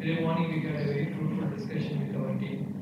really morning to get a very fruitful discussion with our team.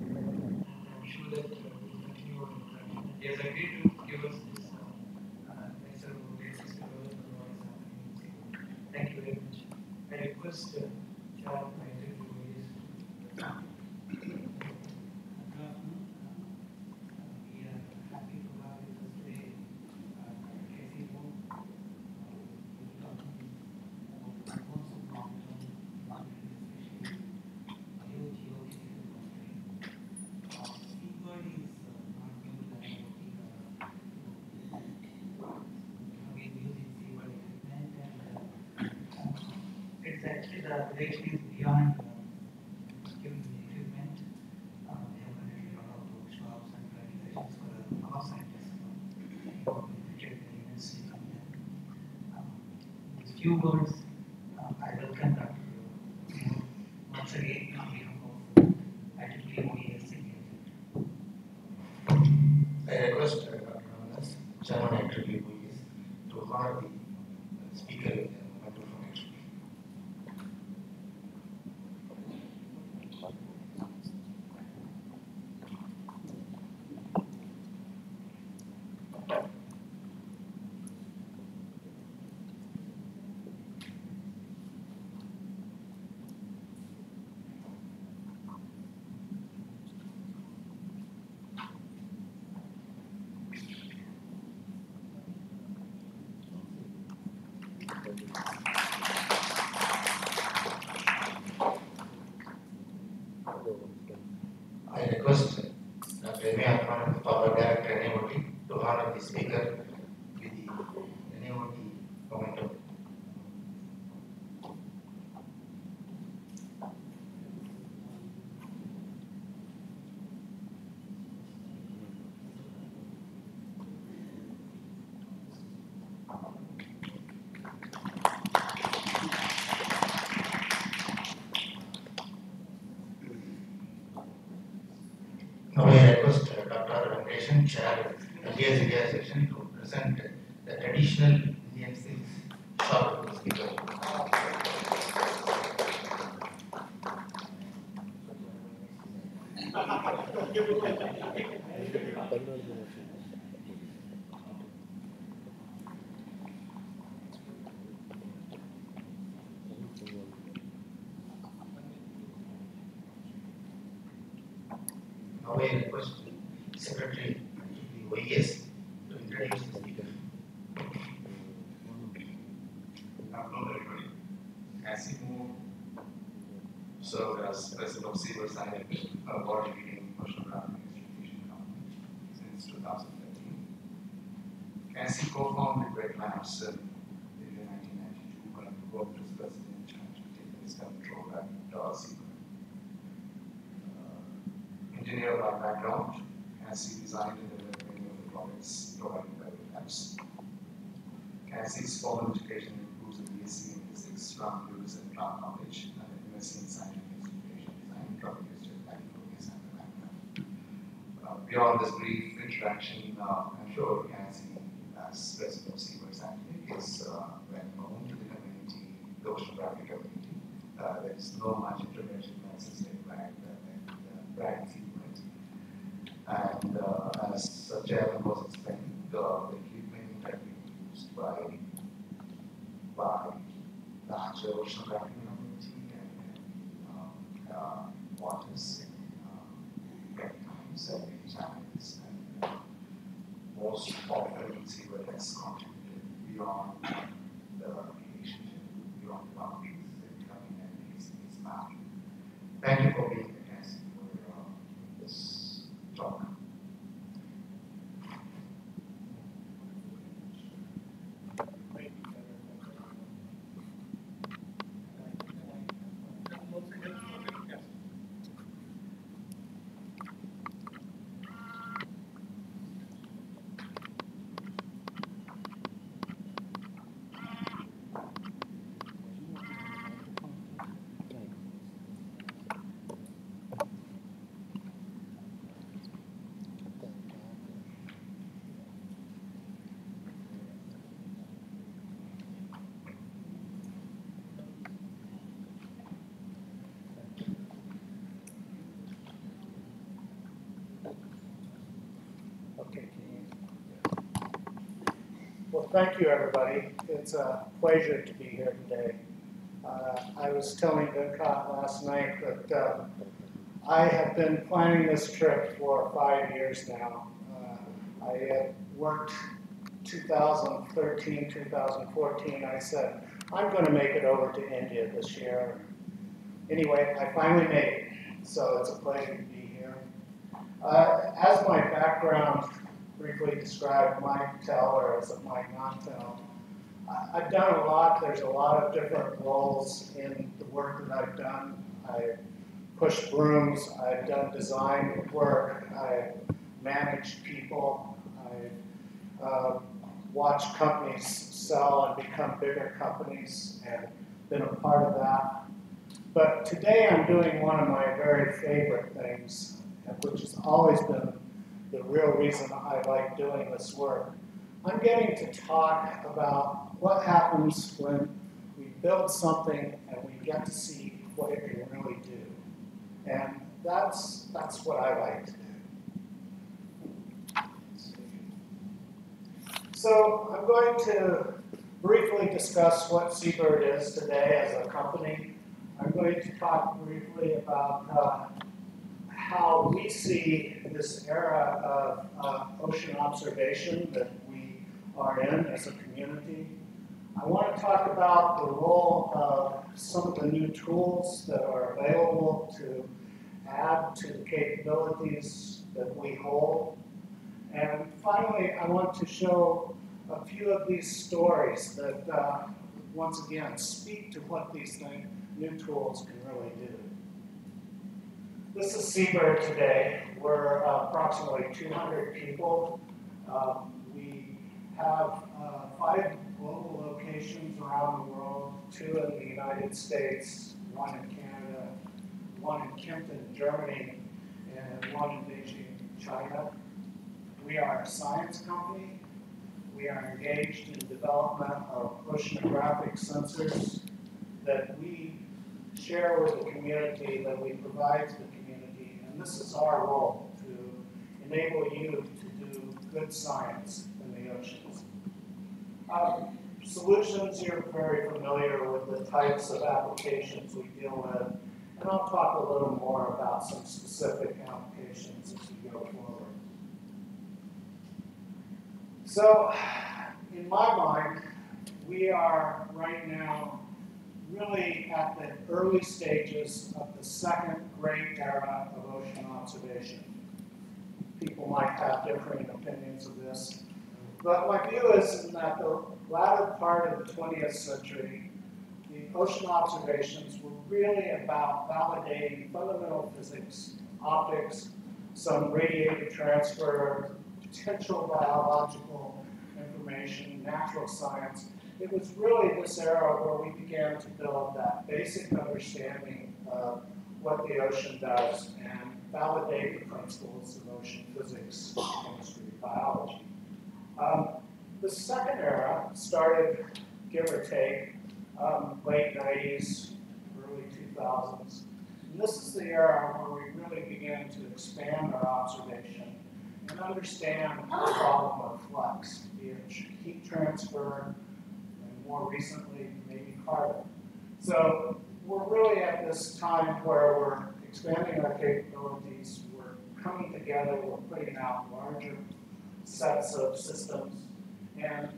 people get together. as President of Silverside, a world leading oceanographic institution since 2013. Casey co founded WET Labs social. Uh, there is no much intervention necessary by the, the. Uh, and uh, as uh, Chairman was explaining, the equipment that we used by, by larger ocean Okay. Well, thank you, everybody. It's a pleasure to be here today. Uh, I was telling Vincott last night that uh, I have been planning this trip for five years now. Uh, I had worked 2013, 2014. I said, I'm going to make it over to India this year. Anyway, I finally made it, so it's a pleasure to be. Uh, as my background briefly described, Mike Tell, or as a Mike not tell, I- I've done a lot. There's a lot of different roles in the work that I've done. I pushed brooms, I've done design work, I've managed people, I've uh, watched companies sell and become bigger companies and been a part of that. But today I'm doing one of my very favorite things, which has always been the real reason I like doing this work. I'm getting to talk about what happens when we build something and we get to see what it can really do. And that's, that's what I like to do. So I'm going to briefly discuss what Seabird is today as a company. I'm going to talk briefly about uh, how we see this era of uh, ocean observation that we are in as a community. I want to talk about the role of some of the new tools that are available to add to the capabilities that we hold. And finally, I want to show a few of these stories that, uh, once again, speak to what these new tools can really do. This is Seabird today. We're uh, approximately 200 people. Um, we have uh, five global locations around the world, two in the United States, one in Canada, one in Kempten, Germany, and one in Beijing, China. We are a science company. We are engaged in the development of oceanographic sensors that we share with the community, that we provide to the community. And this is our role, to enable you to do good science in the oceans. Um, solutions, you're very familiar with the types of applications we deal with. And I'll talk a little more about some specific applications as we go forward. So, in my mind, we are right now really at the early stages of the second great era of ocean observation. People might have differing opinions of this, but my view is that the latter part of the 20th century, the ocean observations were really about validating fundamental physics, optics, some radiative transfer, potential biological information, natural science. It was really this era where we began to build that basic understanding of what the ocean does and validate the principles of ocean physics, chemistry, biology. Um, the second era started, give or take, um, late 90s, early 2000s. And this is the era where we really began to expand our observation and understand the problem of flux, be heat transfer, more recently, maybe carbon. So we're really at this time where we're expanding our capabilities, we're coming together, we're putting out larger sets of systems. And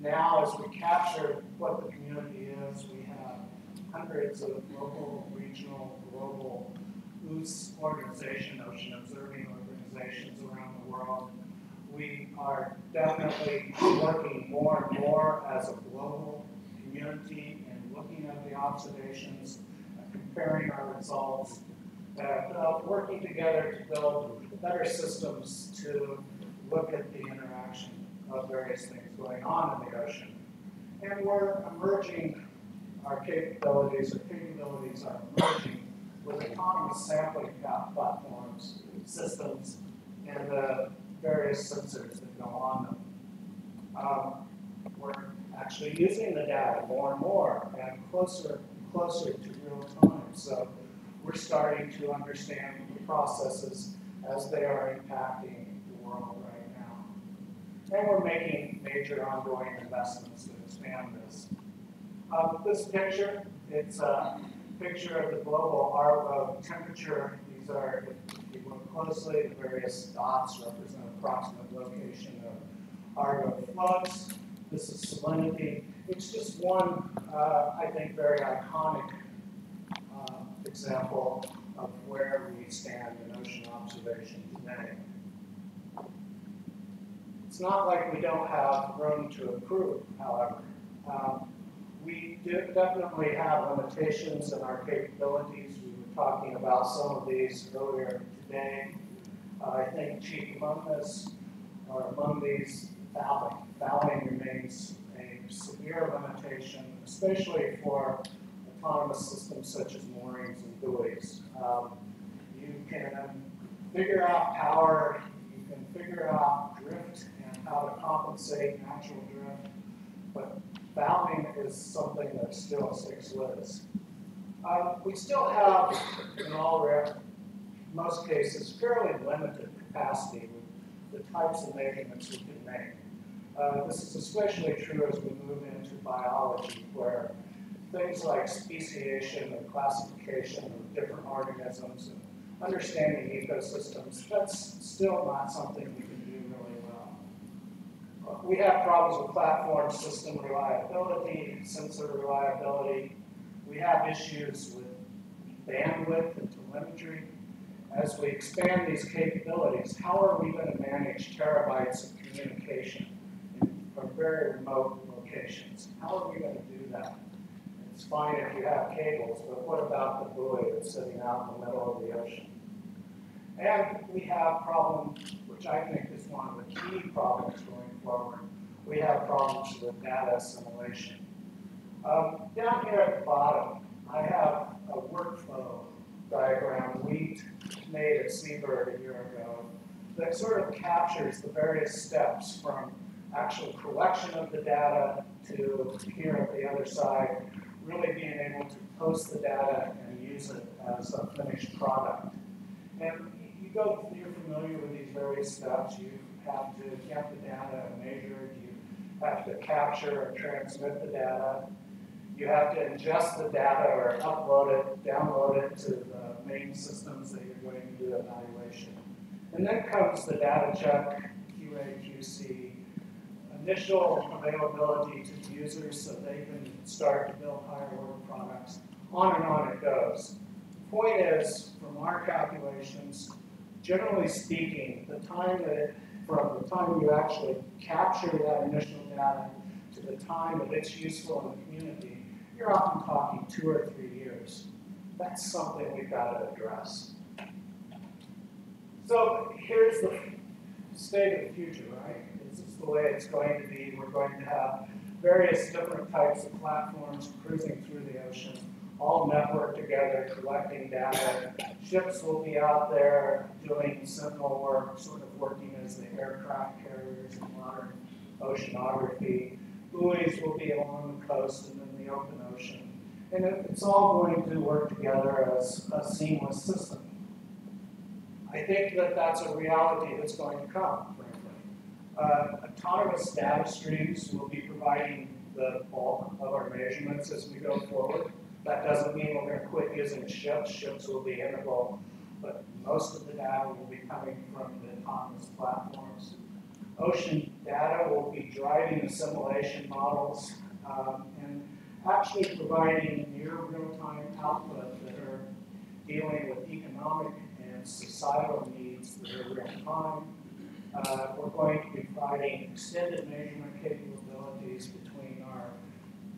now as we capture what the community is, we have hundreds of local, regional, global OOS organization, ocean observing organizations around the world. We are definitely working more and more as a global community and looking at the observations, and comparing our results, and uh, working together to build better systems to look at the interaction of various things going on in the ocean. And we're emerging our capabilities, our capabilities are emerging with autonomous sampling platforms, systems, and the various sensors that go on them. Um, we're actually using the data more and more and closer closer to real time. So we're starting to understand the processes as they are impacting the world right now. and we're making major ongoing investments to expand this. Uh, this picture, it's a picture of the global Argo temperature. These are, if you look closely, the various dots represent approximate location of Argo floats. This is salinity. It's just one, uh, I think, very iconic uh, example of where we stand in ocean observation today. It's not like we don't have room to improve, however. Um, we do definitely have limitations in our capabilities. Talking about some of these earlier today. Uh, I think chief among this, or among these, fouling. Fouling remains a severe limitation, especially for autonomous systems such as moorings and buoys. Um, you can figure out power, you can figure out drift and how to compensate natural drift, but fouling is something that still sticks with us. Uh, we still have, in all rare, most cases, fairly limited capacity with the types of measurements we can make. Uh, this is especially true as we move into biology, where things like speciation and classification of different organisms and understanding ecosystems, that's still not something we can do really well. We have problems with platform system reliability, sensor reliability. We have issues with bandwidth and telemetry. As we expand these capabilities, how are we going to manage terabytes of communication from very remote locations? How are we going to do that? It's fine if you have cables, but what about the buoy that's sitting out in the middle of the ocean? And we have problems, which I think is one of the key problems going forward. We have problems with data assimilation. Um, down here at the bottom, I have a workflow diagram we made at Seabird a year ago that sort of captures the various steps from actual collection of the data to here at the other side, really being able to post the data and use it as a finished product. And you go, you're familiar with these various steps. You have to get the data measured. You have to capture and transmit the data. You have to ingest the data or upload it, download it to the main systems that you're going to do the evaluation. And then comes the data check, QA, QC, initial availability to the users so they can start to build higher order products. On and on it goes. Point is, from our calculations, generally speaking, the time that it, from the time you actually capture that initial data to the time that it's useful in the community, you're often talking two or three years. That's something we've got to address. So here's the state of the future, right? This is the way it's going to be. We're going to have various different types of platforms cruising through the ocean, all networked together, collecting data. Ships will be out there doing sentinel work, sort of working as the aircraft carriers in modern oceanography. Buoys will be along the coast and the open ocean. And it, it's all going to work together as a seamless system. I think that that's a reality that's going to come, frankly. Uh, autonomous data streams will be providing the bulk of our measurements as we go forward. That doesn't mean we're going to quit using ships. Ships will be integral, but most of the data will be coming from the autonomous platforms. Ocean data will be driving assimilation models um, and actually providing near real-time output that are dealing with economic and societal needs that are real time. Uh, we're going to be providing extended measurement capabilities between our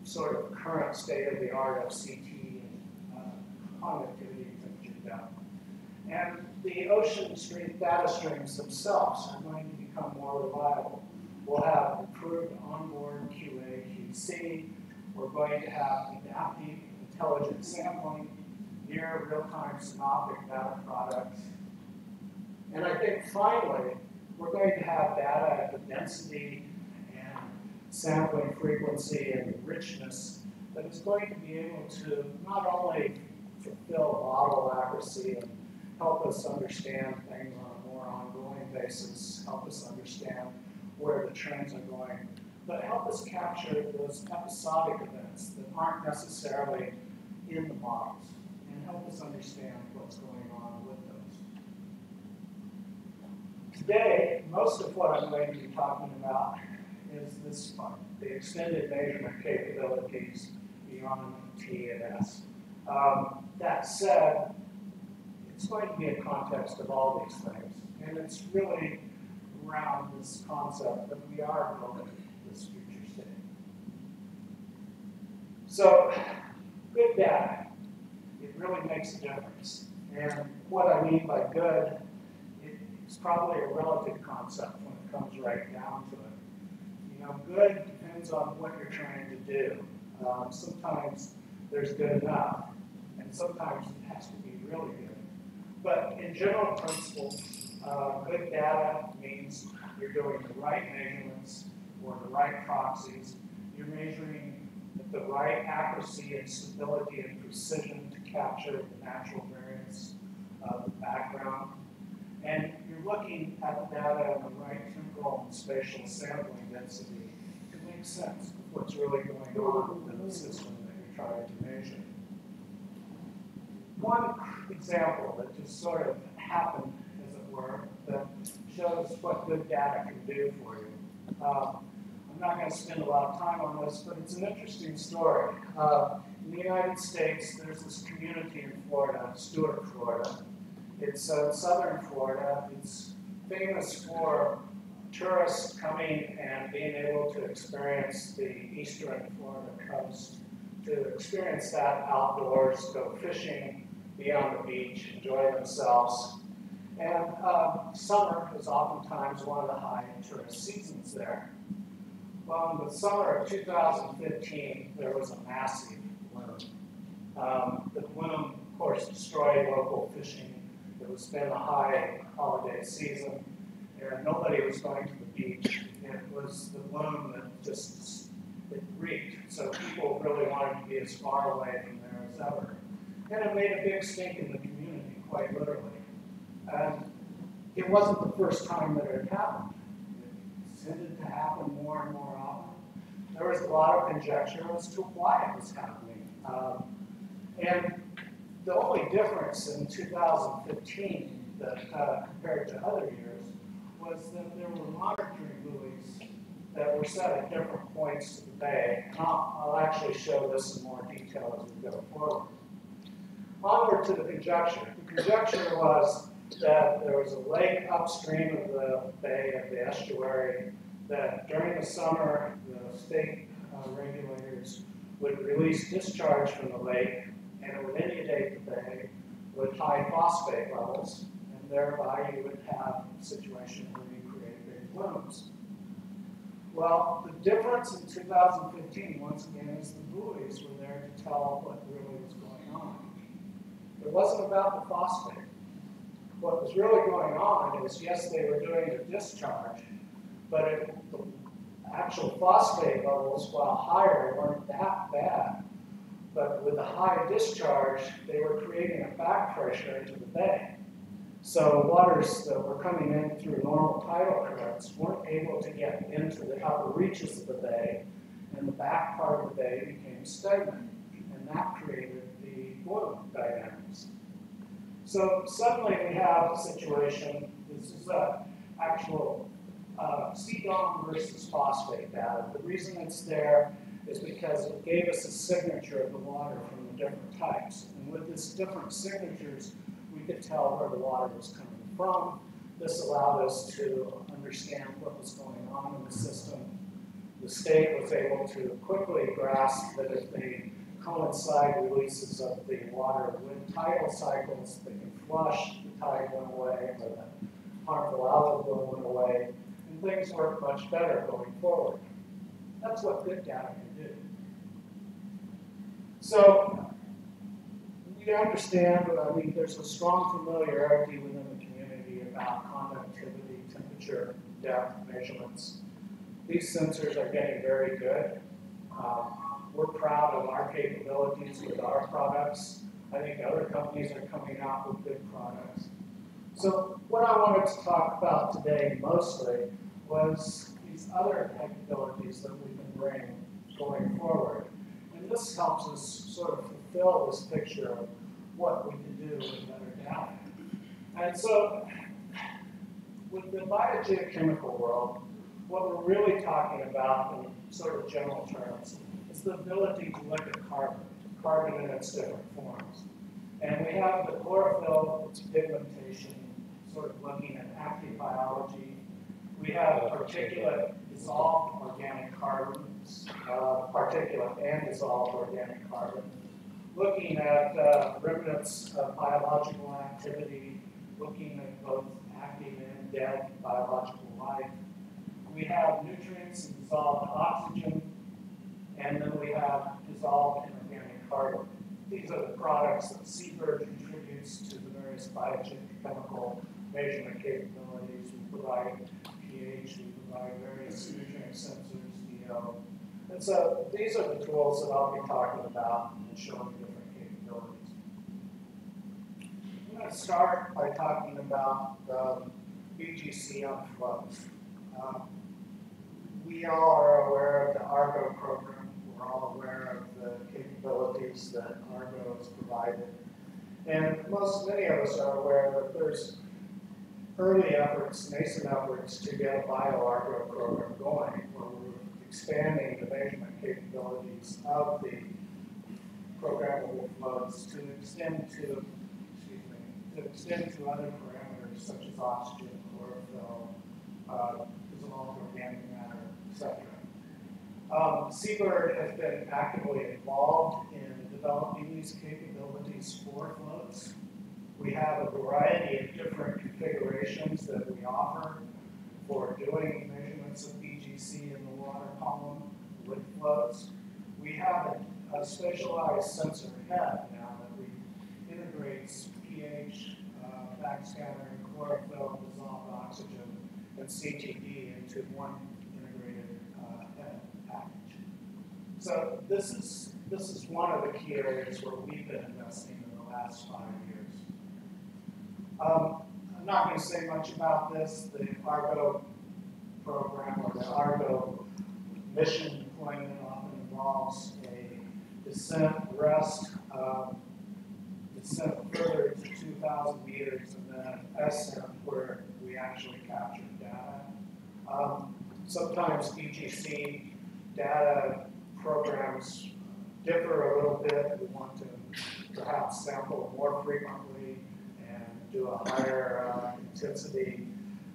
sort of current state-of-the-art FCT and uh, connectivity things like that. And the ocean stream data streams themselves are going to become more reliable. We'll have improved onboard QA, QC. We're going to have adaptive intelligent sampling, near real-time synoptic data products. And I think finally, we're going to have data at the density and sampling frequency and richness that is going to be able to not only fulfill model accuracy and help us understand things on a more ongoing basis, help us understand where the trends are going, but help us capture those episodic events that aren't necessarily in the models, and help us understand what's going on with those. Today, most of what I'm going to be talking about is this part, the extended measurement capabilities beyond T and S. Um, that said, it's going to be a context of all these things, and it's really around this concept that we are building this future state. So, good data, it really makes a difference. And what I mean by good, it, it's probably a relative concept when it comes right down to it. You know, good depends on what you're trying to do. Um, sometimes there's good enough, and sometimes it has to be really good. But in general principle, uh, good data means you're doing the right measurements or the right proxies. You're measuring the right accuracy and stability and precision to capture the natural variance of the background. And you're looking at the data in the right temporal and spatial sampling density to make sense of what's really going on in the system that you're trying to measure. One example that just sort of happened, as it were, that shows what good data can do for you. Um, not going to spend a lot of time on this, but it's an interesting story. Uh, in the United States, there's this community in Florida, Stuart, Florida. It's uh, southern Florida. It's famous for tourists coming and being able to experience the eastern Florida coast, to experience that outdoors, go fishing, be on the beach, enjoy themselves. And um, summer is oftentimes one of the high tourist seasons there. Well, in the summer of 2015, there was a massive bloom. Um, the bloom, of course, destroyed local fishing. It was been a high holiday season, and nobody was going to the beach. It was the bloom that just it reeked. So people really wanted to be as far away from there as ever. And it made a big stink in the community, quite literally. And it wasn't the first time that it happened. Tended to happen more and more often. There was a lot of conjecture as to why it was happening. Um, and the only difference in 2015 that uh, compared to other years was that there were monitoring buoys that were set at different points of the bay. And I'll, I'll actually show this in more detail as we go forward. Onward to the conjecture. The conjecture was that there was a lake upstream of the bay, of the estuary, that during the summer, the state uh, regulators would release discharge from the lake, and it would inundate the bay with high phosphate levels, and thereby you would have a situation where you create big blooms. Well, the difference in 2015, once again, is the buoys were there to tell what really was going on. It wasn't about the phosphate. What was really going on is, yes, they were doing the discharge, but it, the actual phosphate levels, while higher, weren't that bad. But with the high discharge, they were creating a back pressure into the bay. So waters that were coming in through normal tidal currents weren't able to get into the upper reaches of the bay, and the back part of the bay became stagnant, and that created the bloom dynamics. So suddenly we have a situation, this is a actual uh, CDOM versus phosphate data. The reason it's there is because it gave us a signature of the water from the different types. And with these different signatures, we could tell where the water was coming from. This allowed us to understand what was going on in the system. The state was able to quickly grasp that if they coincide releases of the water with tidal cycles, they can flush, the tide went away, or the harmful bloom went away, and things work much better going forward. That's what good data can do. So, we understand, I mean, there's a strong familiarity within the community about conductivity, temperature, depth measurements. These sensors are getting very good. Um, we're proud of our capabilities with our products. I think other companies are coming out with good products. So what I wanted to talk about today mostly was, these other capabilities that we can bring going forward. And this helps us sort of fulfill this picture of what we can do with better data. And so, with the biogeochemical world, what we're really talking about in sort of general terms is the ability to look at carbon, carbon in its different forms. And we have the chlorophyll, its pigmentation, sort of looking at active biology. We have particulate dissolved organic carbons, uh, particulate and dissolved organic carbon, looking at uh, remnants of biological activity, looking at both active and dead biological life. We have nutrients and dissolved oxygen, and then we have dissolved inorganic carbon. These are the products that Seabird contributes to the various biochemical measurement capabilities. We provide pH, we provide various nutrient sensors, DO. And so these are the tools that I'll be talking about and showing different capabilities. I'm going to start by talking about the BGC on floats. Um, we all are aware of the Argo program. All aware of the capabilities that Argo has provided. And most, many of us are aware that there's early efforts, nascent efforts to get a BioArgo program going, where we're expanding the measurement capabilities of the programmable floats to extend to, excuse me, to extend to other parameters such as oxygen, chlorophyll, uh, dissolved organic matter, etc. Um, Seabird has been actively involved in developing these capabilities for floats. We have a variety of different configurations that we offer for doing measurements of BGC in the water column with floats. We have a, a specialized sensor head now that we integrates pH, uh, backscattering, chlorophyll, dissolved oxygen, and CTD into one integrated uh, head package. So this is this is one of the key areas where we've been investing in the last five years. Um, I'm not going to say much about this. The Argo program or the Argo mission deployment often involves a descent, rest, um, descent further to 2,000 meters, and then ascent where we actually capture data. Um, sometimes BGC data programs differ a little bit. We want to perhaps sample more frequently and do a higher uh, intensity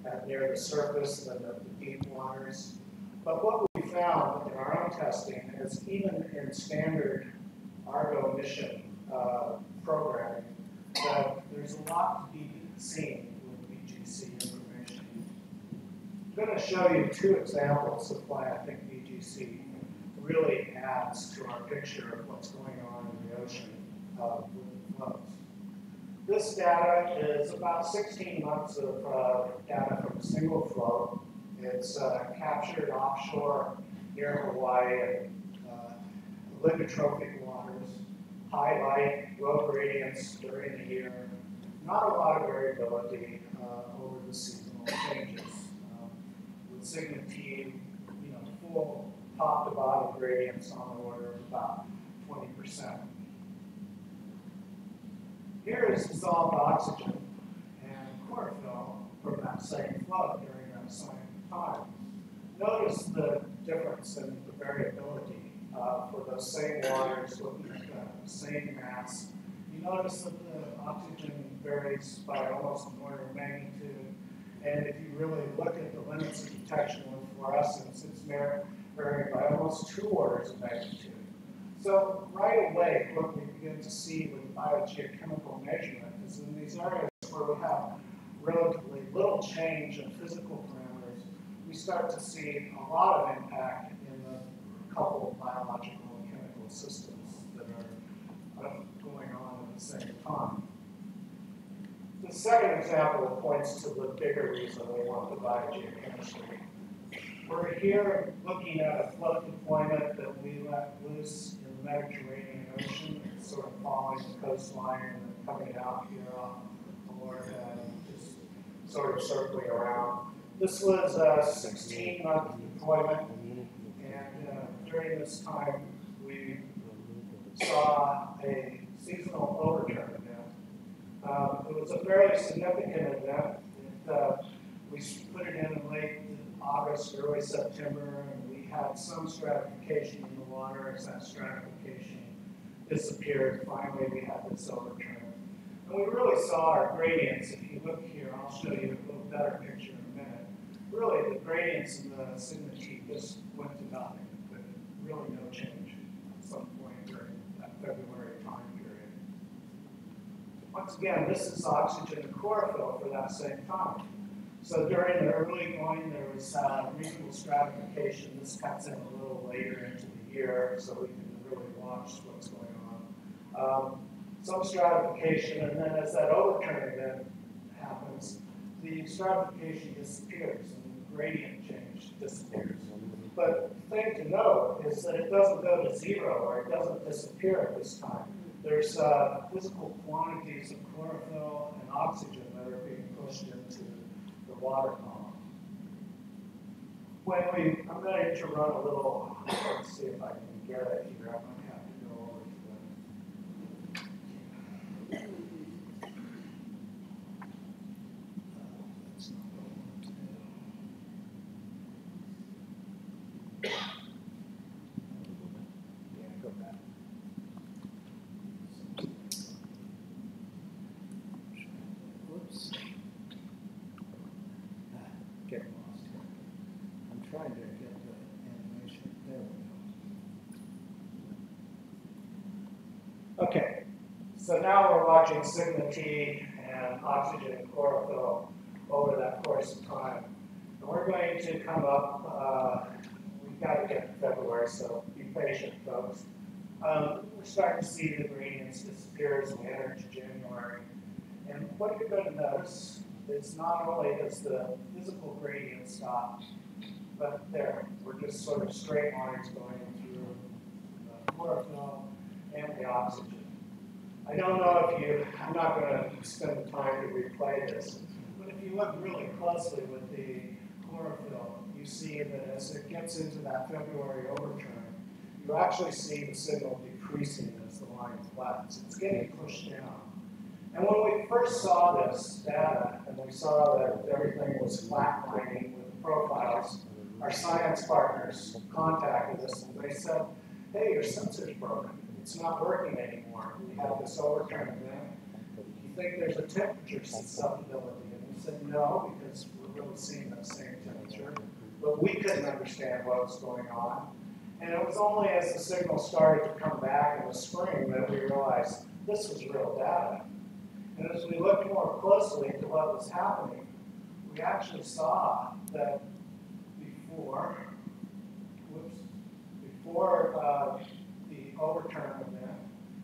at near the surface than the, the deep waters. But what we found in our own testing is even in standard Argo mission uh, programming, that there's a lot to be seen with BGC information. I'm going to show you two examples of why I think BGC really adds to our picture of what's going on in the ocean uh, with floats. This data is about 16 months of uh, data from a single float. It's uh, captured offshore near Hawaii in uh, oligotrophic waters, high light, low gradients during the year, not a lot of variability uh, over the seasonal changes. Um, with sigma you know, full top to bottom gradients on the order of about 20%. Here is dissolved oxygen and chlorophyll from that same float during that same time. Notice the difference in the variability uh, for those same waters looking at the same mass. You notice that the oxygen varies by almost an order of magnitude. And if you really look at the limits of detection with fluorescence, it's by almost two orders of magnitude. So right away, what we begin to see with biogeochemical measurement is in these areas where we have relatively little change in physical parameters, we start to see a lot of impact in the couple of biological and chemical systems that are uh, going on at the same time. The second example points to the bigger reason we want the biogeochemistry. We're here looking at a float deployment that we let loose in the Mediterranean Ocean, sort of following the coastline and coming out here off Florida and just sort of circling around. This was a sixteen month deployment, and uh, during this time, we saw a seasonal overturn event. Um, It was a fairly significant event. It, uh, We put it in late August, early September, and we had some stratification in the water. As that stratification disappeared, finally, we had this overturn. And we really saw our gradients. If you look here, I'll show you a little better picture in a minute. Really, the gradients in the Sigma-T just went to nothing, but really no change at some point during that February time period. Once again, this is oxygen and chlorophyll for that same time. So during the early going, there was uh, reasonable stratification. This cuts in a little later into the year, so we can really watch what's going on. Um, some stratification, and then as that overturn event happens, the stratification disappears and the gradient change disappears. But the thing to note is that it doesn't go to zero or it doesn't disappear at this time. There's uh, physical quantities of chlorophyll and oxygen that are being pushed into water column. When we, I'm going to run a little, let's see if I can get it here. I might have to go over to the That's not what I want to do. Yeah, go back. Whoops. Ah, Get lost here. I'm trying to get the animation, there we go. Okay, so now we're watching sigma T and oxygen and chlorophyll over that course of time. And we're going to come up, uh, we've got to get to February, so be patient, folks. Um, we're starting to see the gradients disappear as we enter into January. And what you're going to notice is not only does the physical gradient stop, but there, we're just sort of straight lines going through the chlorophyll and the oxygen. I don't know if you, I'm not going to spend the time to replay this, but if you look really closely with the chlorophyll, you see that as it gets into that February overturn, you actually see the signal decreasing as the line flattens. It's getting pushed down. And when we first saw this data, and we saw that everything was flatlining with the profiles, our science partners contacted us and they said, hey, your sensor's broken. It's not working anymore. We have this overturn event. You think there's a temperature susceptibility? And we said, no, because we're really seeing the same temperature. But we couldn't understand what was going on. And it was only as the signal started to come back in the spring that we realized this was real data. And as we looked more closely into what was happening, we actually saw that before, whoops, before uh, overturn event,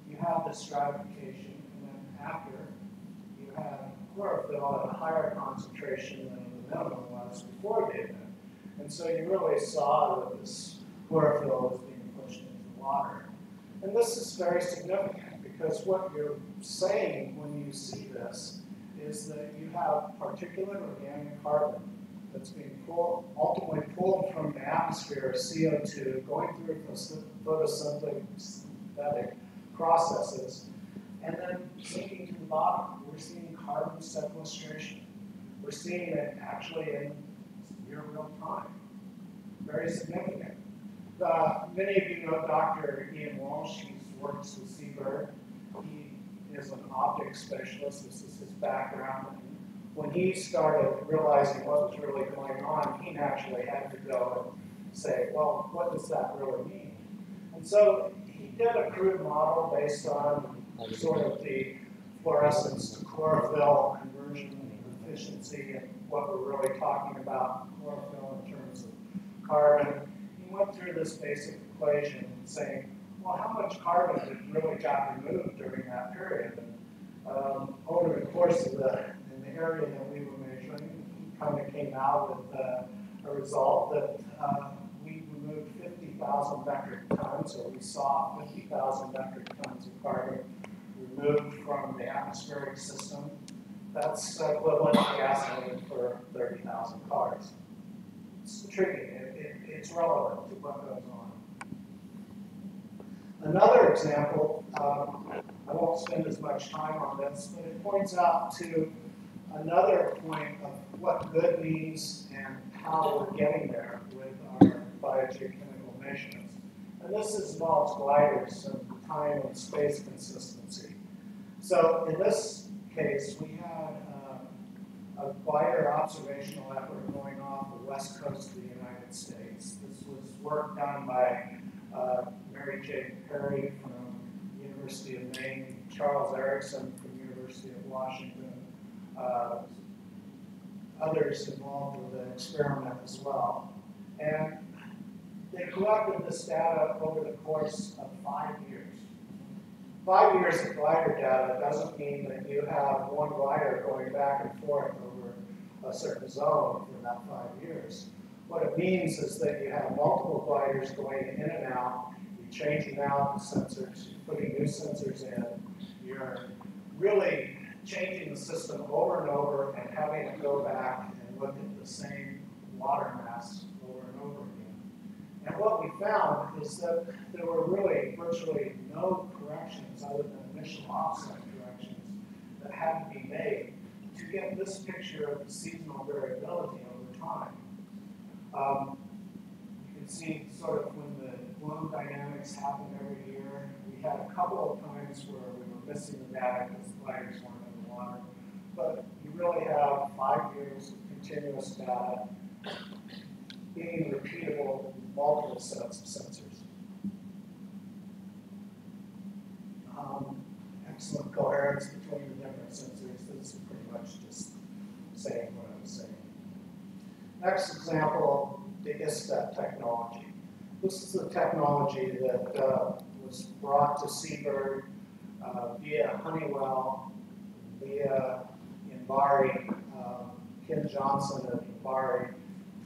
you have the stratification, and then after, you have chlorophyll at a higher concentration than the minimum was before the event. And so you really saw that this chlorophyll was being pushed into the water. And this is very significant because what you're saying when you see this is that you have particulate organic carbon that's being pulled, ultimately pulled from the atmosphere of CO2, going through photosynthetic processes, and then sinking to the bottom. We're seeing carbon sequestration. We're seeing it actually in near real time. Very significant. Uh, many of you know Dr. Ian Walsh. He works with Seabird. He is an optics specialist. This is his background. When he started realizing what was really going on, he naturally had to go and say, well, what does that really mean? And so he did a crude model based on sort of the fluorescence to chlorophyll conversion efficiency and what we're really talking about chlorophyll in terms of carbon. He went through this basic equation saying, well, how much carbon had really got removed during that period? And um, over the course of the area that we were measuring, kind of came out with uh, a result that uh, we removed 50,000 metric tons, or we saw 50,000 metric tons of carbon removed from the atmospheric system That's equivalent to gasoline for thirty thousand cars. It's tricky, it, it, it's relevant to what goes on. Another example, um, I won't spend as much time on this, but it points out to another point of what good means and how we're getting there with our biogeochemical measurements. And this involves gliders and time and space consistency. So in this case, we had uh, a glider observational effort going off the west coast of the United States. This was work done by uh, Mary J. Perry from University of Maine, Charles Eriksen from University of Washington, uh, others involved with the experiment as well. And they collected this data over the course of five years. Five years of glider data doesn't mean that you have one glider going back and forth over a certain zone for that five years. What it means is that you have multiple gliders going in and out, you're changing out the sensors, you're putting new sensors in, you're really changing the system over and over and having to go back and look at the same water mass over and over again. And what we found is that there were really virtually no corrections other than initial offset corrections that had to be made to get this picture of the seasonal variability over time. Um, you can see sort of when the bloom dynamics happen every year. We had a couple of times where we were missing the data because the gliders weren't But you really have five years of continuous data being repeatable multiple sets of sensors. Um, excellent coherence between the different sensors. This is pretty much just saying what I was saying. Next example, the ISFET technology. This is the technology that uh, was brought to Seabird uh, via Honeywell, via MBARI, um, Ken Johnson at MBARI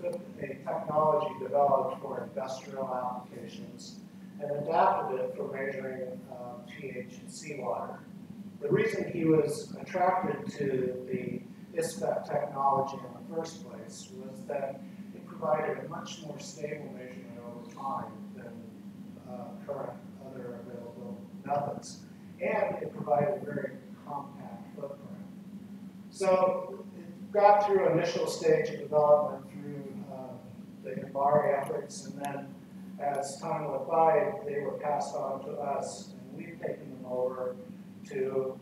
took a technology developed for industrial applications and adapted it for measuring uh, pH in seawater. The reason he was attracted to the ISFET technology in the first place was that it provided a much more stable measurement over time than uh, current other available methods. And it provided very compact So it got through initial stage of development through uh, the MBARI efforts, and then as time went by, they were passed on to us, and we've taken them over to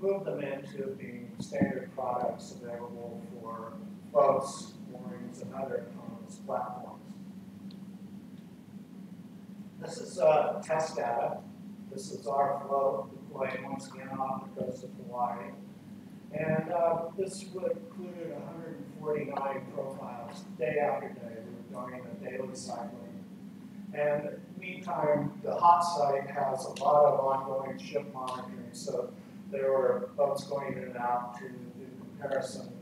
move them into being standard products available for boats, moorings, and other autonomous platforms. This is uh, test data. This is our float once again off the coast of Hawaii. And uh, this would include 149 profiles day after day. We were doing a daily cycling. And meantime, the hot site has a lot of ongoing ship monitoring, so there were boats going in and out to do comparison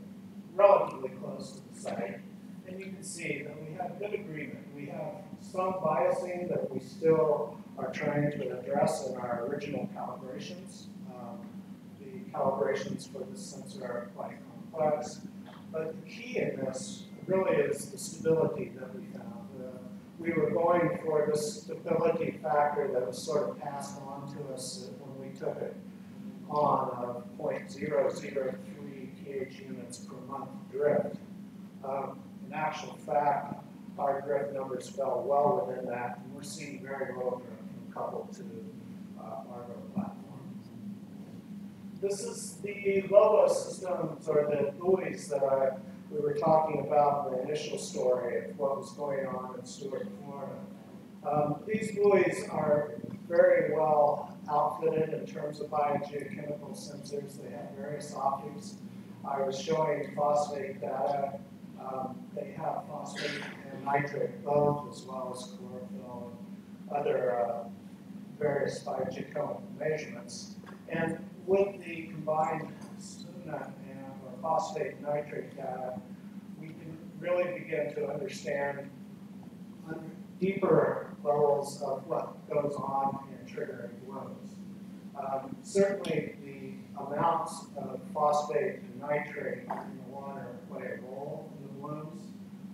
relatively close to the site. And you can see that we have good agreement. We have some biasing that we still are trying to address in our original calibrations. Um, the calibrations for this sensor are quite complex. But the key in this really is the stability that we found. Uh, we were going for this stability factor that was sort of passed on to us when we took it on of 0.003 pH units per month drift. Um, in actual fact, our drift numbers fell well within that, and we're seeing very low drift coupled to uh, Argo platforms. This is the LOBO systems or the buoys that I, we were talking about in the initial story of what was going on in Stuart, Florida. Um, these buoys are very well outfitted in terms of biogeochemical sensors. They have various optics. I was showing phosphate data. Um, they have phosphate and nitrate both, as well as chlorophyll and other uh, various biogeochemical measurements. And with the combined SUNAT and or phosphate nitrate data, we can really begin to understand deeper levels of what goes on in triggering blooms. Um, certainly, the amounts of phosphate and nitrate in the water play a role in the blooms.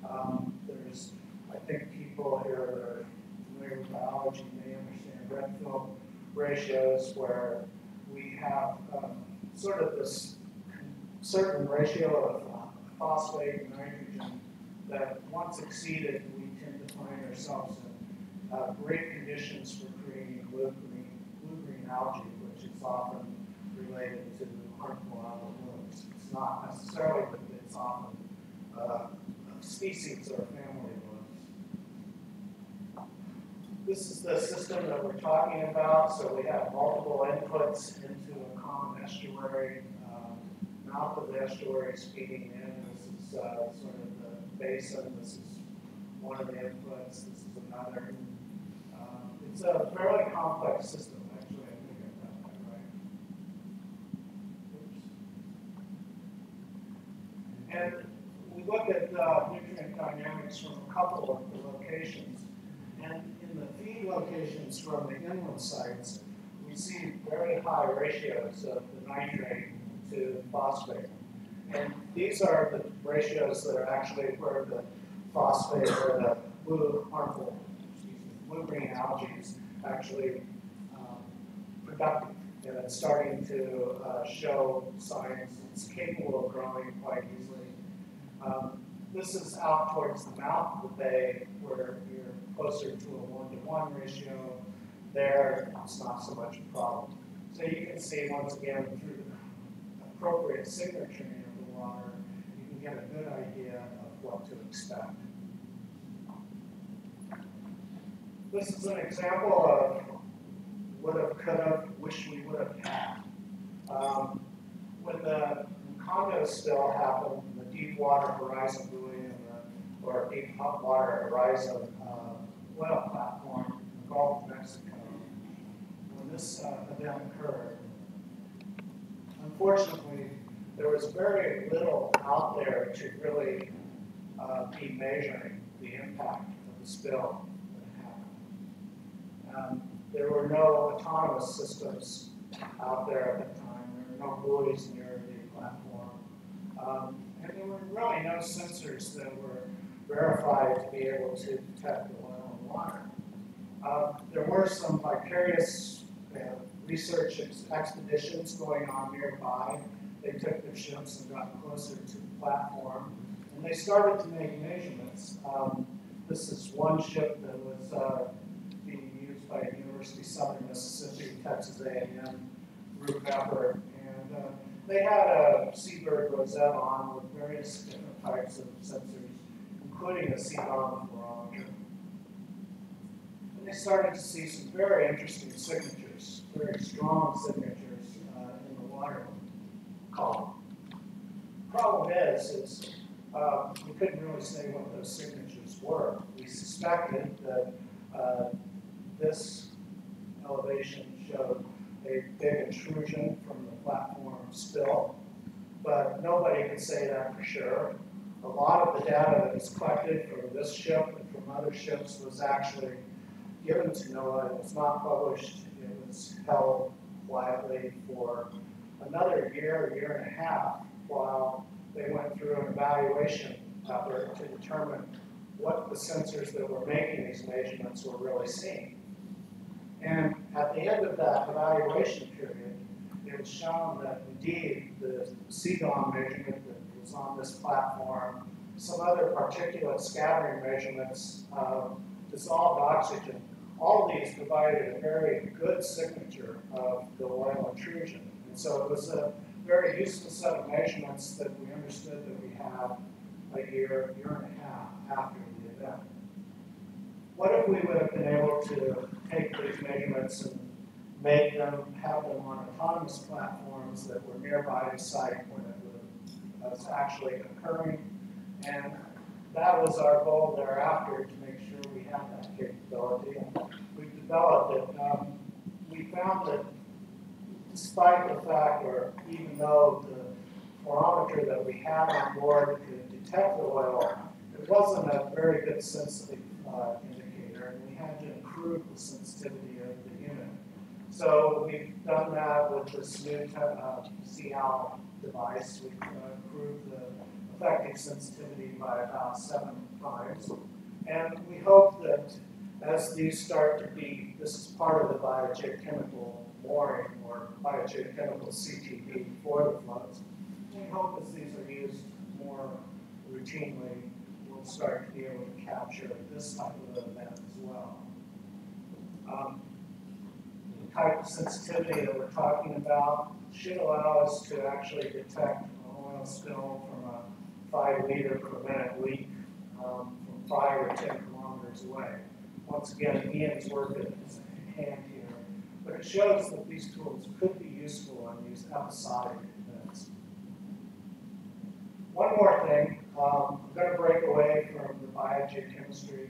Um, there's, I think people here that are familiar with biology Redfield ratios where we have um, sort of this certain ratio of uh, phosphate and nitrogen that once exceeded, we tend to find ourselves in uh, great conditions for creating blue-green, blue-green algae, which is often related to harmful algal blooms. It's not necessarily, but it's often uh, a species or family of blooms. This is the system that we're talking about. So we have multiple inputs into a common estuary. Um, mouth of the estuary is feeding in. This is uh, sort of the basin. This is one of the inputs. This is another. Um, it's a fairly complex system, actually. I think I got that right. And we look at uh, nutrient dynamics from a couple of the locations. And in the feed locations from the inland sites, we see very high ratios of the nitrate to phosphate. And these are the ratios that are actually where the phosphate or the blue harmful, blue-green algae is actually um, productive. And it's starting to uh, show signs it's capable of growing quite easily. Um, this is out towards the mouth of the bay where you're closer to a one-to-one ratio. There, it's not so much a problem. So you can see once again through the appropriate signaturing of the water, you can get a good idea of what to expect. This is an example of would have, could have, wish we would have had. Um, when the condo spill happened, the Deepwater Horizon buoy and the, or Deep Hot Water Horizon uh, oil platform in the Gulf of Mexico, when this uh, event occurred, unfortunately, there was very little out there to really uh, be measuring the impact of the spill that happened. Um, there were no autonomous systems out there at the time. There were no buoys near the platform. Um, and there were really no sensors that were verified to be able to detect the oil water. Uh, there were some vicarious uh, research expeditions going on nearby. They took their ships and got closer to the platform, and they started to make measurements. Um, this is one ship that was uh, being used by University of Southern Mississippi, Texas A&M group effort, and uh, they had a Seabird rosette on with various different types of sensors, including a CDOM fluorometer. They started to see some very interesting signatures, very strong signatures uh, in the water column. Problem is, is uh, we couldn't really say what those signatures were. We suspected that uh, this elevation showed a big intrusion from the platform spill, but nobody could say that for sure. A lot of the data that was collected from this ship and from other ships was actually given to NOAA. It was not published. It was held quietly for another year, year and a half, while they went through an evaluation effort to determine what the sensors that were making these measurements were really seeing. And at the end of that evaluation period, it was shown that indeed the CDOM measurement that was on this platform, some other particulate scattering measurements of dissolved oxygen, all these provided a very good signature of the oil intrusion. And so it was a very useful set of measurements that we understood that we had a year, year and a half after the event. What if we would have been able to take these measurements and make them, have them on autonomous platforms that were nearby the site when it was actually occurring? And that was our goal thereafter to make sure we have that capability. And we've developed it. Um, we found that despite the fact, or even though the fluorometer that we had on board could detect the oil, it wasn't a very good sensitive uh, indicator, and we had to improve the sensitivity of the unit. So we've done that with this new uh, CL device. We've uh, improved the effective sensitivity by about seven times. And we hope that as these start to be, this is part of the biogeochemical mooring or biogeochemical CTD for the floats. We hope as these are used more routinely, we'll start to be able to capture this type of event as well. Um, the type of sensitivity that we're talking about should allow us to actually detect an oil spill from a five liter per minute leak five or ten kilometers away. Once again, Ian's work is in hand here, but it shows that these tools could be useful on these episodic events. One more thing, um, I'm going to break away from the biogeochemistry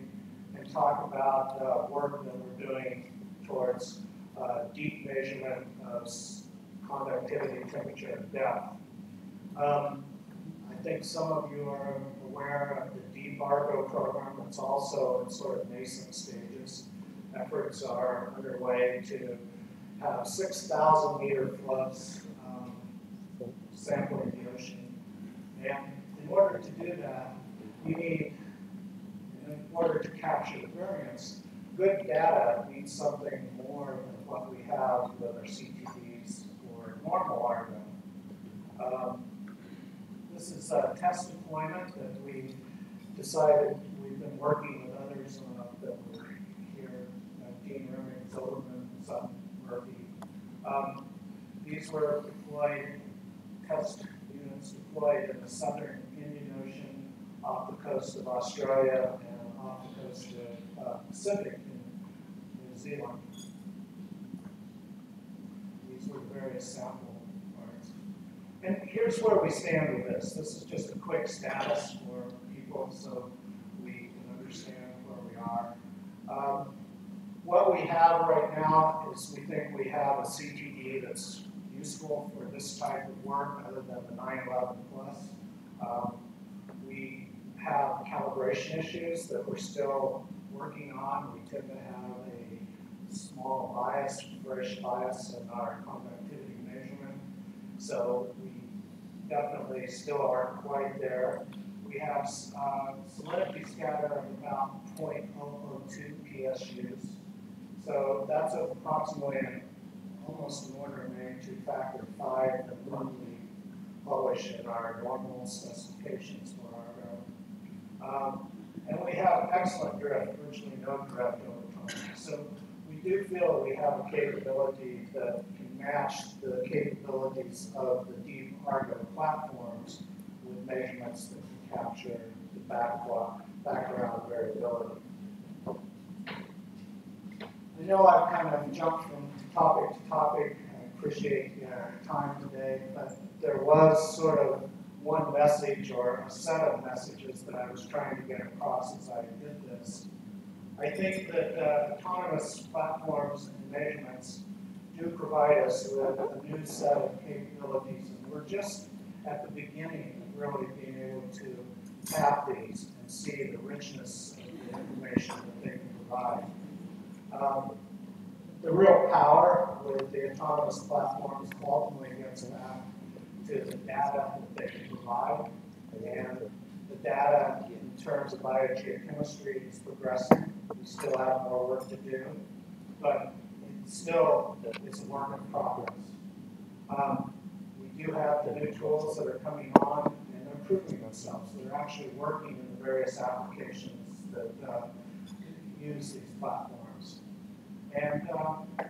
and talk about uh, work that we're doing towards uh, deep measurement of conductivity, temperature, and depth. Um, I think some of you are aware of the Deep Argo program that's also in sort of nascent stages. Efforts are underway to have 6,000 meter floats um, sampling the ocean. And in order to do that, you need, in order to capture the variance, good data needs something more than what we have with our CTDs or normal Argo. Um, This is a test deployment that we decided, we've been working with others uh, that were here, uh, Dean Irving, Zilberman, Sutton, Murphy. Um, These were deployed, test units deployed in the southern Indian Ocean, off the coast of Australia, and off the coast of uh, Pacific in New Zealand. These were various sample parts. And here's where we stand with this. This is just a quick status for people so we can understand where we are. Um, what we have right now is we think we have a CTD that's useful for this type of work other than the 911 plus. Um, we have calibration issues that we're still working on. We tend to have a small bias, fresh bias in our conductivity measurement. So we definitely still aren't quite there. We have uh, salinity scatter of about 0.002 PSUs. So that's approximately an, almost an order of magnitude factor of five that we publish in our normal specifications for our um, and we have excellent drift, virtually no drift over time. So we do feel we have a capability that can match the capabilities of the deep Argo platforms with measurements that capture the backwa- background variability. I know I've kind of jumped from topic to topic. I appreciate your time today, but there was sort of one message or a set of messages that I was trying to get across as I did this. I think that uh, autonomous platforms and measurements do provide us with a new set of capabilities, and we're just at the beginning really being able to tap these and see the richness of the information that they can provide. Um, the real power with the autonomous platforms ultimately gets back to the data that they can provide. And the data in terms of biogeochemistry is progressing. We still have more work to do, but it's still, it's a work in progress. Um, do have the new tools that are coming on and they're themselves. They're actually working in the various applications that uh, use these platforms. And um, I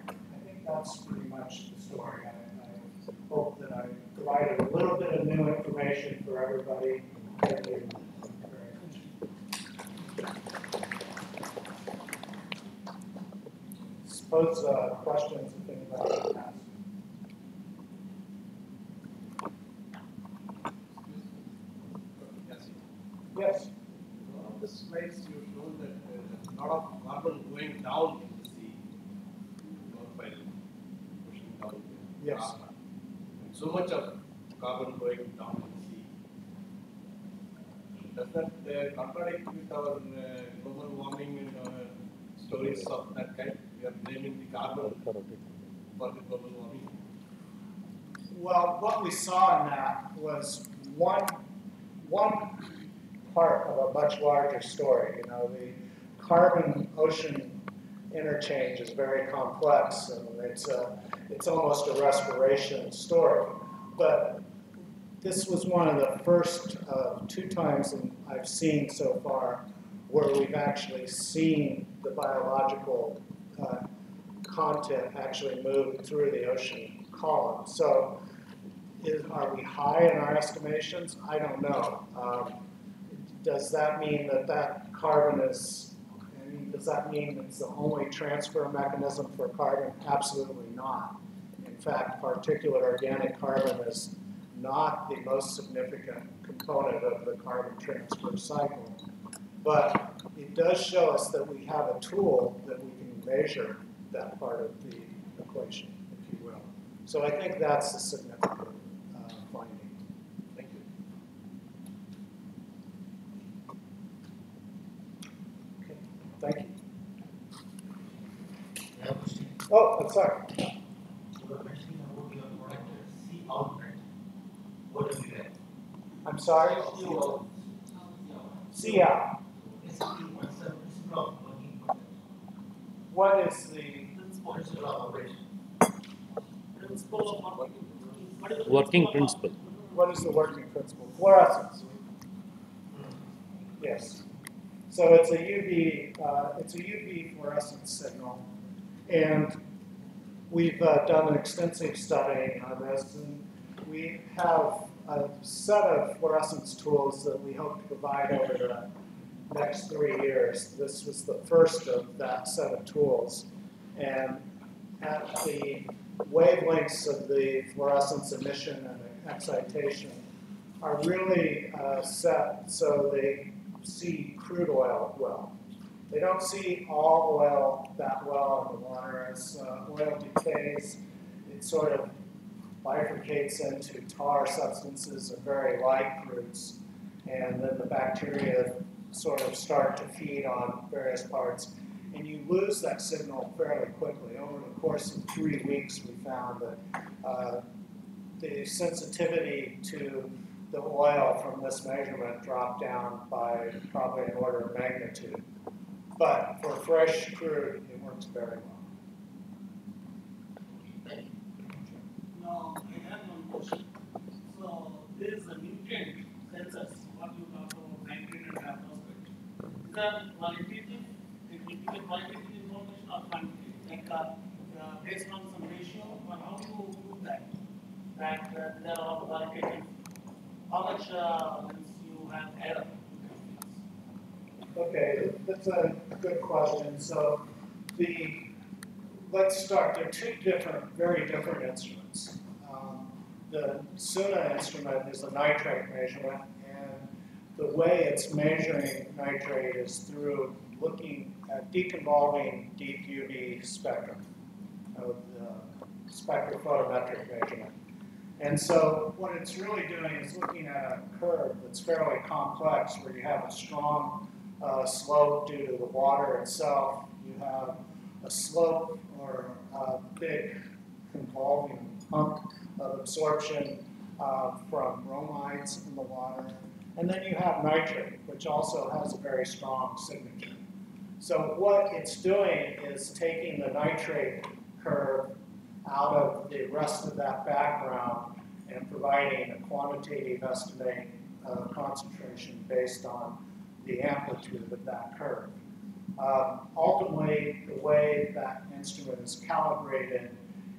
think that's pretty much the story. I, I hope that I provided a little bit of new information for everybody. Thank you. Suppose uh, questions if anybody has. Yes. Yes. One of the slides you showed that there's a lot of carbon going down in the sea. Pushing down. Yes. carbon. And so much of carbon going down in the sea. Does that uh, contradict with our uh, global warming and uh, stories of that kind? We are blaming the carbon for the global warming? Well, what we saw in that was one, one part of a much larger story. You know, the carbon ocean interchange is very complex and it's a, it's almost a respiration story. But this was one of the first uh, two times I've seen so far where we've actually seen the biological uh, content actually move through the ocean column. So is, are we high in our estimations? I don't know. Um, does that mean that that carbon is, I mean, does that mean it's the only transfer mechanism for carbon? Absolutely not. In fact, particulate organic carbon is not the most significant component of the carbon transfer cycle. But it does show us that we have a tool that we can measure that part of the equation, if you will. So I think that's a significant uh, finding. Thank you. Okay, thank you. Yeah, question. Oh, I'm sorry. You were mentioning about your product, uh, sea outlet. What do you have? I'm sorry. See out. What's the principle of working for that? What is the, Principle of operation. Working principle. what is the working principle? Fluorescence. Yes. So it's a UV, uh, it's a UV fluorescence signal. And we've uh, done an extensive study on this, and we have a set of fluorescence tools that we hope to provide over the next three years. This was the first of that set of tools. And at the wavelengths of the fluorescence emission and excitation are really uh, set so they see crude oil well. They don't see all oil that well in the water. As uh, oil decays, it sort of bifurcates into tar substances and very light crudes. And then the bacteria sort of start to feed on various parts. And you lose that signal fairly quickly. Over the course of three weeks, we found that uh, the sensitivity to the oil from this measurement dropped down by probably an order of magnitude. But for fresh crude, it works very well. There sensors, what you and information? Like, uh, uh, based on some ratio, how do you that? That uh, they are? How much, uh, you have error? Okay, that's a good question. So the, let's start, there are two different, very different instruments. Um, The SUNA instrument is a nitrate measurement, and the way it's measuring nitrate is through looking at deconvolving deep UV spectrum, of the spectrophotometric measurement. And so what it's really doing is looking at a curve that's fairly complex, where you have a strong uh, slope due to the water itself. You have a slope or a big convolving hump of absorption uh, from bromides in the water. And then you have nitrate, which also has a very strong signature. So what it's doing is taking the nitrate curve out of the rest of that background and providing a quantitative estimate of concentration based on the amplitude of that curve. Um, ultimately, the way that instrument is calibrated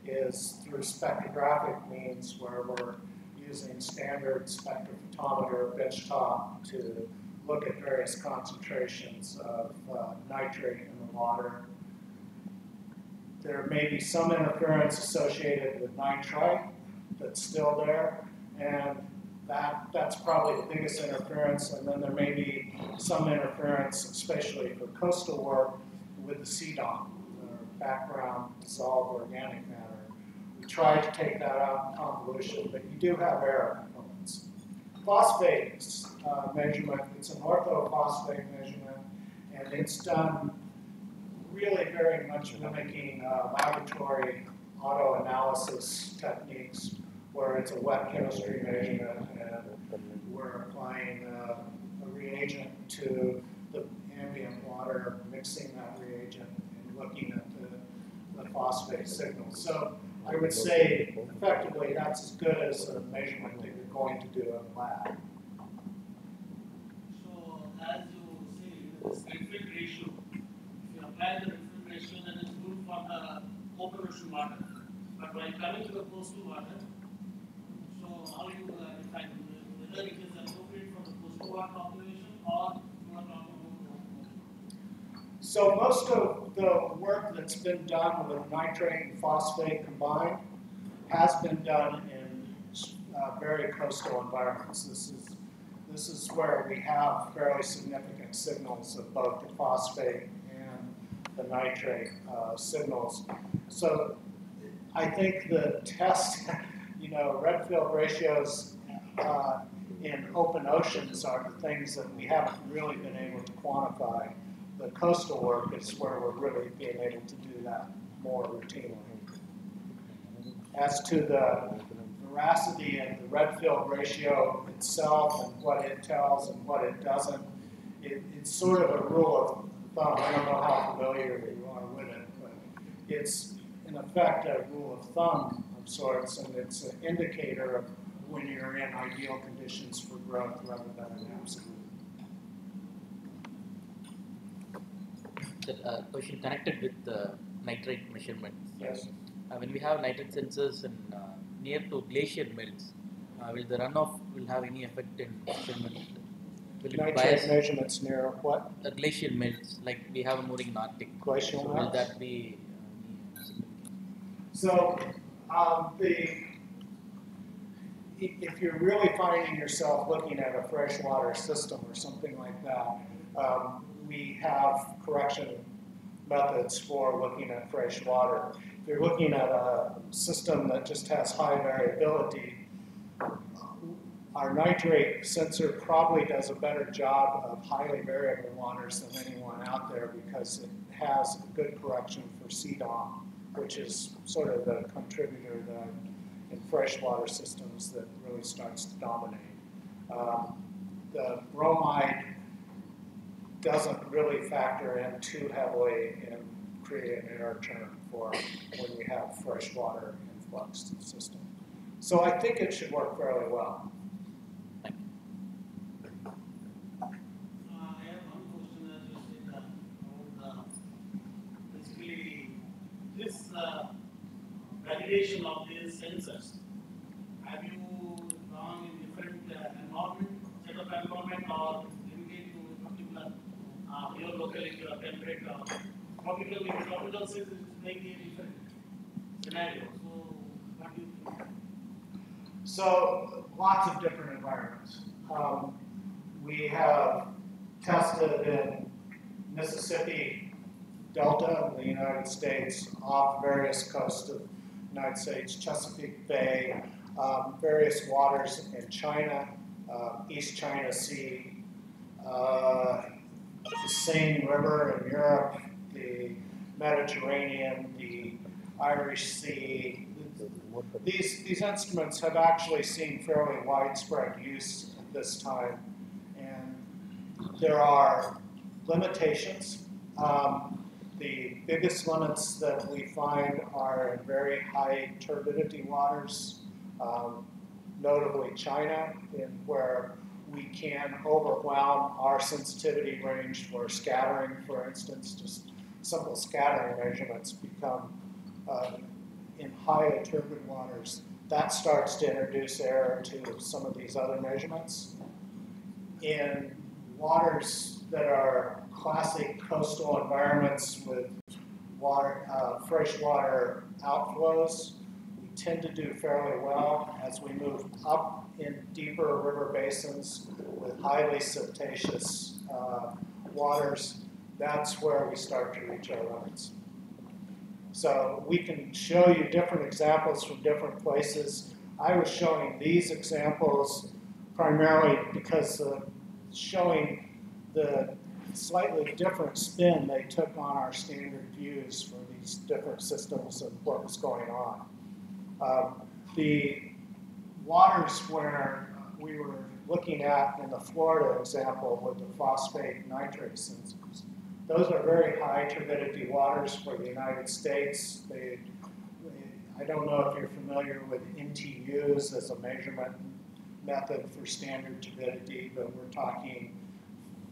is through spectrographic means where we're using standard spectrophotometer benchtop to look at various concentrations of uh, nitrate in the water. There may be some interference associated with nitrite that's still there, and that, that's probably the biggest interference, and then there may be some interference, especially for coastal work, with the CDOM, or background dissolved organic matter. We tried to take that out in convolution, but you do have error components. Phosphate uh, measurement, it's an orthophosphate measurement, and it's done really very much mimicking uh, laboratory auto analysis techniques where it's a wet chemistry measurement and we're applying uh, a reagent to the ambient water, mixing that reagent and looking at the, the phosphate signal. So I would say effectively that's as good as a measurement that you're going to do in a lab. So as you say, the filtrate ratio, if you apply the filtrate ratio, then it's good for the open ocean water. But when coming to the coastal water, so most of the work that's been done with nitrate and phosphate combined has been done in uh, very coastal environments. This is, this is where we have fairly significant signals of both the phosphate and the nitrate uh, signals. So I think the test, you know, Redfield ratios uh, in open oceans are the things that we haven't really been able to quantify the coastal work is where we're really being able to do that more routinely. As to the veracity of the Redfield ratio itself and what it tells and what it doesn't, it, it's sort of a rule of thumb. I don't know how familiar you are with it, but it's in effect a rule of thumb sorts, and it's an indicator of when you're in ideal conditions for growth rather than an absolute. Uh, question connected with the nitrate measurements. Yes. Uh, when we have nitrate sensors in uh, near to glacier melts, uh, will the runoff will have any effect in measurement? Will Nitrate bias measurements near what? the glacier melts like we have a mooring in Arctic? Glacial So will that be uh. So, um, the, if you're really finding yourself looking at a freshwater system or something like that, um, we have correction methods for looking at fresh water. If you're looking at a system that just has high variability, our nitrate sensor probably does a better job of highly variable waters than anyone out there because it has a good correction for CDOM, which is sort of the contributor that in freshwater systems that really starts to dominate. Um, the bromide doesn't really factor in too heavily in creating an error term for when we have freshwater influx to the system. So I think it should work fairly well. Uh, I have one question as you said uh, about the, basically, this uh, validation of these sensors. Have you gone in different uh, environment, set of environment or limited to particular, uh, your locality or temperate tropical, in tropical it's maybe a different scenario. So what do you think? So lots of different environments. Um, we have tested in Mississippi Delta in the United States, off various coasts of the United States, Chesapeake Bay, um, various waters in China, uh, East China Sea, uh, the Seine River in Europe, the Mediterranean, the Irish Sea. These, these instruments have actually seen fairly widespread use at this time, and there are limitations. Um, the biggest limits that we find are in very high turbidity waters, um, notably China, in where we can overwhelm our sensitivity range for scattering, for instance, just simple scattering measurements become uh, in high turbid waters. That starts to introduce error to some of these other measurements. In waters that are classic coastal environments with water, uh, freshwater outflows, we tend to do fairly well as we move up in deeper river basins with highly cetaceous uh, waters. That's where we start to reach our limits. So we can show you different examples from different places. I was showing these examples primarily because uh, showing the slightly different spin they took on our standard views for these different systems and what was going on. Um, the waters where we were looking at in the Florida example with the phosphate nitrate sensors, those are very high turbidity waters for the United States. They, I don't know if you're familiar with NTUs as a measurement method for standard turbidity, but we're talking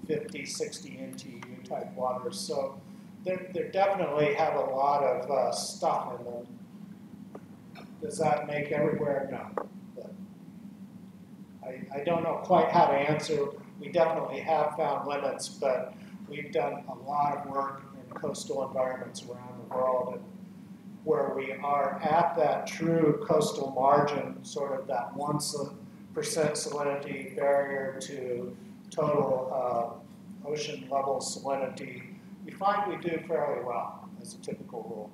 50, 60 NTU type waters. So they definitely have a lot of uh, stuff in them. Does that make everywhere? No. But I, I don't know quite how to answer. We definitely have found limits, but we've done a lot of work in coastal environments around the world and where we are at that true coastal margin, sort of that one percent salinity barrier to total uh, ocean level salinity, we find we do fairly well as a typical rule.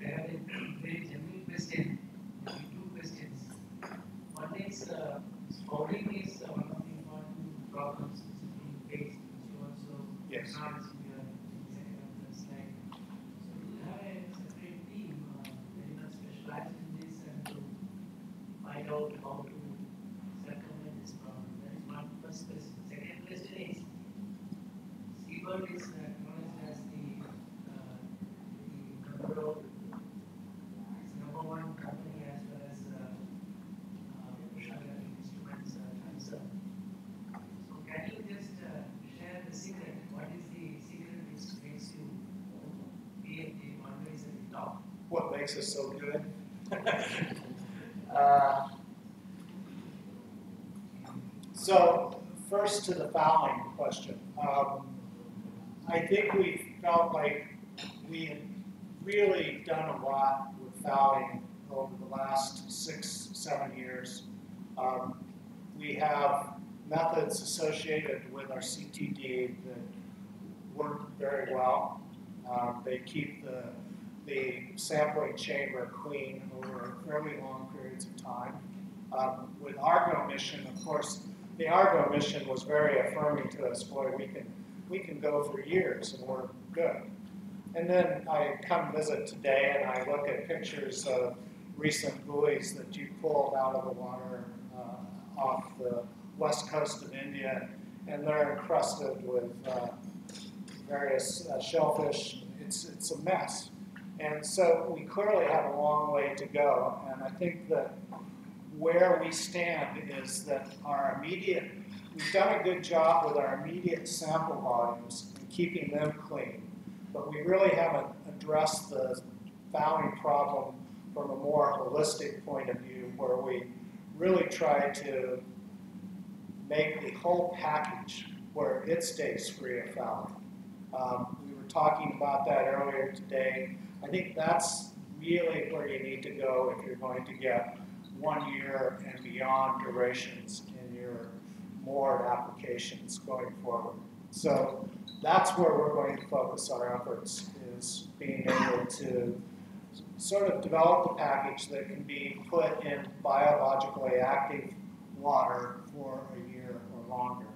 I have a very genuine question, maybe two questions. One is, uh, spouting is uh, one of the important problems which is being faced, which you also Yes. acknowledged in your second of the slide. So do you have a separate team, uh, very much specialized in this and to find out how to circumvent this problem? That is one first question. Second question is, Seabird is acknowledged as the, uh, the number of it's number one company as well as uh, uh, oceanographic instruments are concerned. So can you just uh, share the secret? What is the secret which makes you be at the always at the top? What makes us so good? Uh, So, first to the fouling question. Um, I think we felt like we had really done a lot with fouling over the last six, seven years. Um, we have methods associated with our CTD that work very well. Um, they keep the, the sampling chamber clean over fairly long periods of time. Um, with Argo mission, of course, the Argo mission was very affirming to us. Boy, we can we can go for years and we're good. And then I come visit today and I look at pictures of recent buoys that you pulled out of the water uh, off the west coast of India, and they're encrusted with uh, various uh, shellfish. It's it's a mess. And so we clearly have a long way to go. And I think that where we stand is that our immediate, we've done a good job with our immediate sample volumes and keeping them clean, but we really haven't addressed the fouling problem from a more holistic point of view where we really try to make the whole package where it stays free of fouling. Um, we were talking about that earlier today. I think that's really where you need to go if you're going to get one year and beyond durations in your moored applications going forward. So that's where we're going to focus our efforts is being able to sort of develop a package that can be put in biologically active water for a year or longer.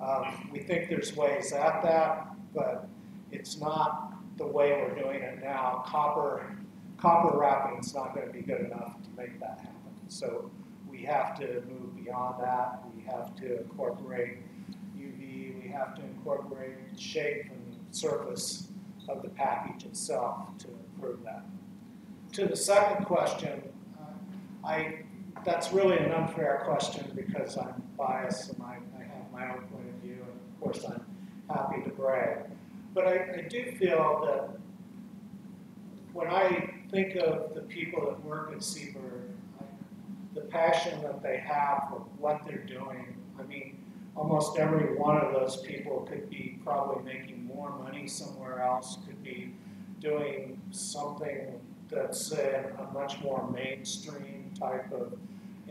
Um, we think there's ways at that, but it's not the way we're doing it now. Copper, copper wrapping is not going to be good enough to make that happen. So we have to move beyond that. We have to incorporate UV. We have to incorporate shape and surface of the package itself to improve that. To the second question, uh, I that's really an unfair question because I'm biased and I, I have my own point of view, and of course I'm happy to brag. But I, I do feel that when I think of the people that work at Seabird, the passion that they have for what they're doing, I mean, almost every one of those people could be probably making more money somewhere else, could be doing something that's in a much more mainstream type of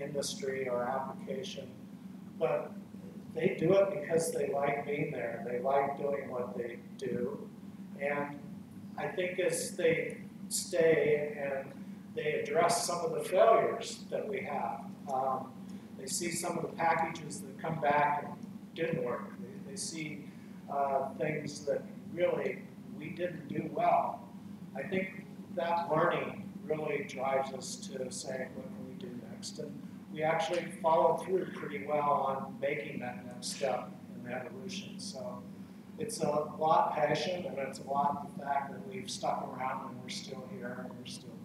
industry or application. But they do it because they like being there, they like doing what they do. And I think as they stay and they address some of the failures that we have. Um, they see some of the packages that come back and didn't work. They, they see uh, things that really we didn't do well. I think that learning really drives us to saying, what can we do next? And we actually follow through pretty well on making that next step in the evolution. So it's a lot passion and it's a lot the fact that we've stuck around and we're still here and we're still